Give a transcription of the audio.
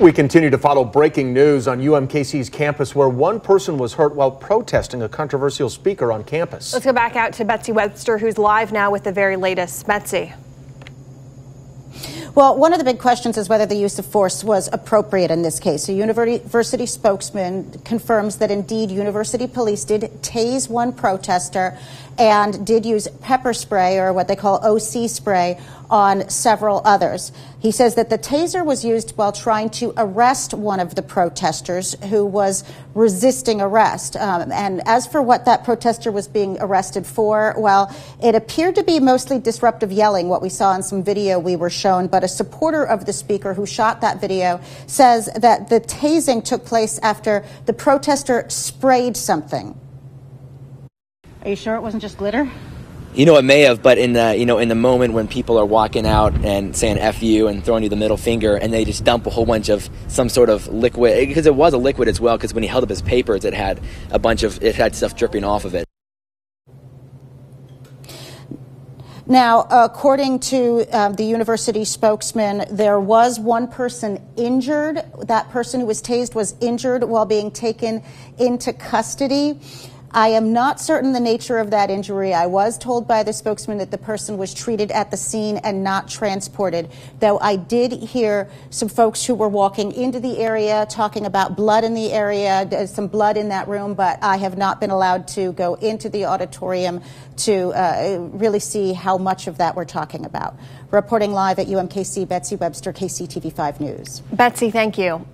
We continue to follow breaking news on UMKC's campus where one person was hurt while protesting a controversial speaker on campus. Let's go back out to Betsy Webster, who's live now with the very latest. Betsy. Well, one of the big questions is whether the use of force was appropriate in this case. A university spokesman confirms that indeed university police did tase one protester and did use pepper spray or what they call OC spray on several others. He says that the taser was used while trying to arrest one of the protesters who was resisting arrest. Um, and as for what that protester was being arrested for, well, it appeared to be mostly disruptive yelling, what we saw in some video we were shown. But a supporter of the speaker who shot that video says that the tasing took place after the protester sprayed something. Are you sure it wasn't just glitter? You know, it may have, but in the you know in the moment when people are walking out and saying "f you" and throwing you the middle finger, and they just dump a whole bunch of some sort of liquid because it was a liquid as well. Because when he held up his papers, it had a bunch of it had stuff dripping off of it. Now, according to um, the university spokesman, there was one person injured. That person who was tased was injured while being taken into custody. I am not certain the nature of that injury. I was told by the spokesman that the person was treated at the scene and not transported, though I did hear some folks who were walking into the area talking about blood in the area, some blood in that room, but I have not been allowed to go into the auditorium to uh, really see how much of that we're talking about. Reporting live at UMKC, Betsy Webster, KCTV5 News. Betsy, thank you.